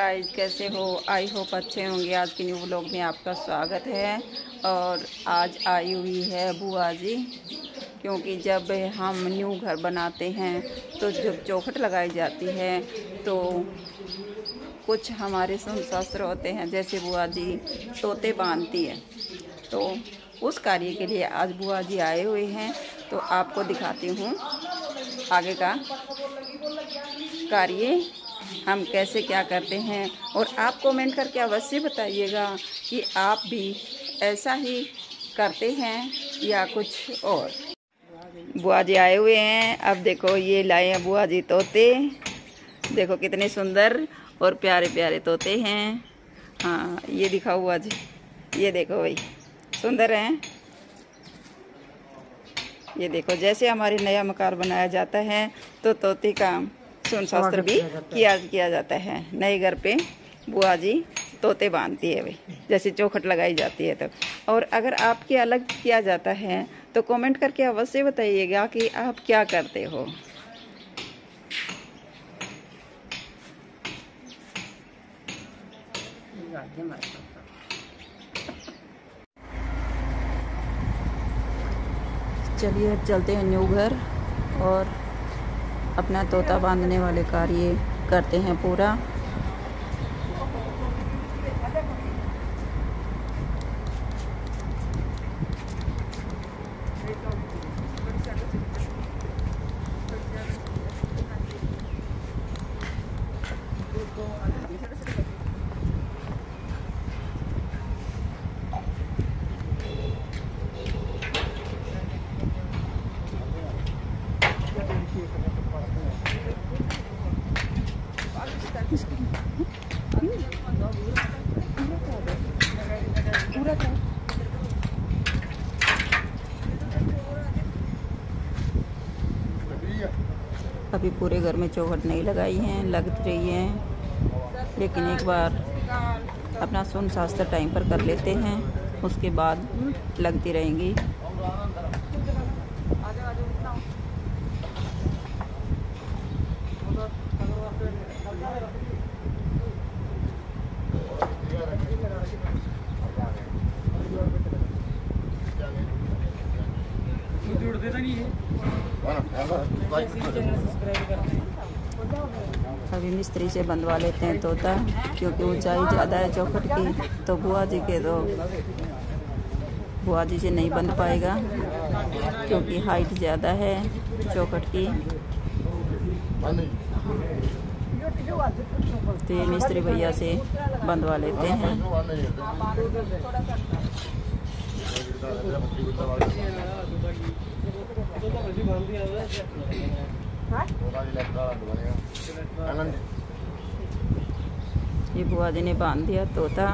Guys कैसे हो? I hope अच्छे होंगे। आज के न्यू ब्लॉग में आपका स्वागत है। और आज आई हुई है बुआ जी, क्योंकि जब हम न्यू घर बनाते हैं तो जब चौखट लगाई जाती है तो कुछ हमारे शास्त्र होते हैं, जैसे बुआ जी तोते बांधती है। तो उस कार्य के लिए आज बुआ जी आए हुए हैं। तो आपको दिखाती हूँ आगे का कार्य। हम कैसे क्या करते हैं? और आप कमेंट करके अवश्य बताइएगा कि आप भी ऐसा ही करते हैं या कुछ और। बुआ जी आए हुए हैं। अब देखो, ये लाए हैं बुआ जी तोते। देखो कितने सुंदर और प्यारे प्यारे तोते हैं। हाँ ये दिखाओ बुआ जी। ये देखो भाई, सुंदर हैं। ये देखो, जैसे हमारे नया मकान बनाया जाता है तो तोते का सुन शास्त्र भी किया किया जाता है। नए घर पे बुआ जी तोते बांधती है भाई जैसे चौखट लगाई जाती है तो। और अगर आपके अलग किया जाता है तो कमेंट करके अवश्य बताइएगा कि आप क्या करते हो। चलिए अब चलते हैं न्यू घर और अपना तोता बांधने वाले कार्य करते हैं पूरा। अभी पूरे घर में चौखट नहीं लगाई हैं, लग रही हैं। लेकिन एक बार अपना सुन शास्त्र टाइम पर कर लेते हैं, उसके बाद लगती रहेंगी। अभी मिस्त्री से बंधवा लेते हैं तोता, क्योंकि ऊंचाई ज़्यादा है चौखट की तो बुआ जी के तो बुआ जी से नहीं बंध पाएगा, क्योंकि हाइट ज़्यादा है चौखट की। तो ये मिस्त्री भैया से बंधवा लेते हैं। ये बुआ जी ने बाँध दिया तोता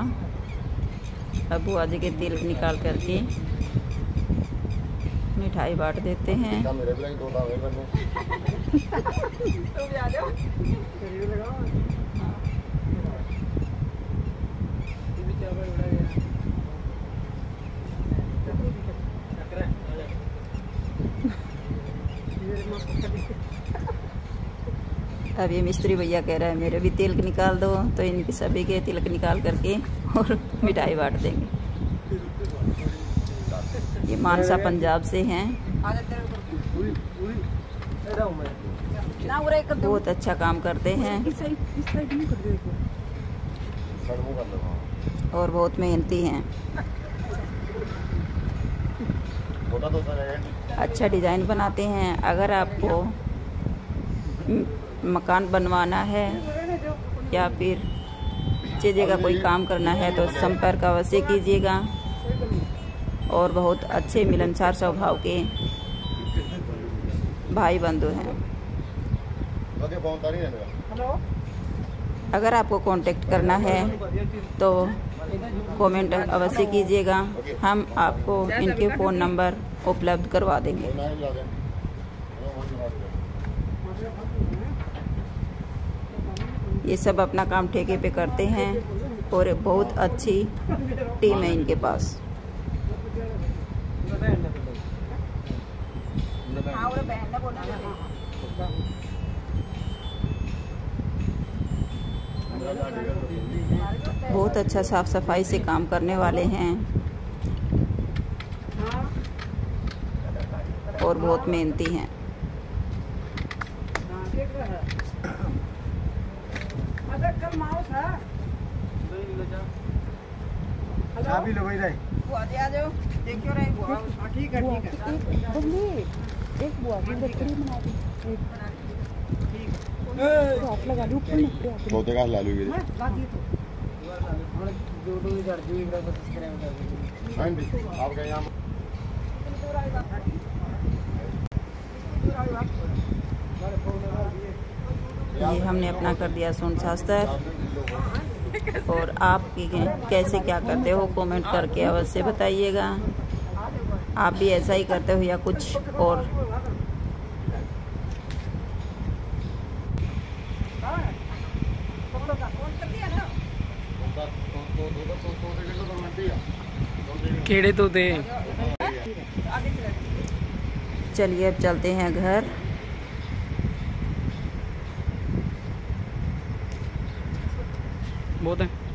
अब बुआ जी के तिल निकाल करके मिठाई बांट देते हैं अब ये मिस्त्री भैया कह रहा है, मेरे भी तिलक निकाल दो तो इनके सभी के तिलक निकाल करके और मिठाई बांट देंगे। ये मानसा पंजाब से हैं। बहुत अच्छा काम करते हैं। और बहुत मेहनती हैं। अच्छा डिज़ाइन बनाते हैं। अगर आपको मकान बनवाना है या फिर चीज़ें का कोई काम करना है तो संपर्क अवश्य कीजिएगा। और बहुत अच्छे मिलनसार स्वभाव के भाई बंधु हैं अगर आपको कांटेक्ट करना है तो कमेंट अवश्य कीजिएगा। हम आपको इनके फ़ोन नंबर उपलब्ध करवा देंगे। ये सब अपना काम ठेके पे करते हैं और बहुत अच्छी टीम है इनके पास। बहुत अच्छा साफ़ सफ़ाई से काम करने वाले हैं और बहुत मेहनती हैं। भी लो भाई बुआ जी आ जाओ। देखियो रही बुआ? ठीक है ठीक है। एक बुआ की बकरी बना दी एक हाथ लगा दी ऊपर आके बहुते घास ला लूगी जो दो इधर जो इधर सब्सक्राइब कर हाँ जी आपका यहाँ। हमने अपना कर दिया सोन शास्त्र। और आप की कैसे क्या करते हो कमेंट करके अवश्य बताइएगा। आप भी ऐसा ही करते हो या कुछ और? केड़े तो थे चलिए अब चलते हैं घर। बहुत है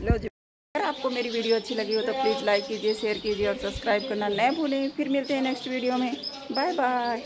लो जी। अगर आपको मेरी वीडियो अच्छी लगी हो तो प्लीज़ लाइक कीजिए, शेयर कीजिए और सब्सक्राइब करना न भूलें। फिर मिलते हैं नेक्स्ट वीडियो में। Bye bye.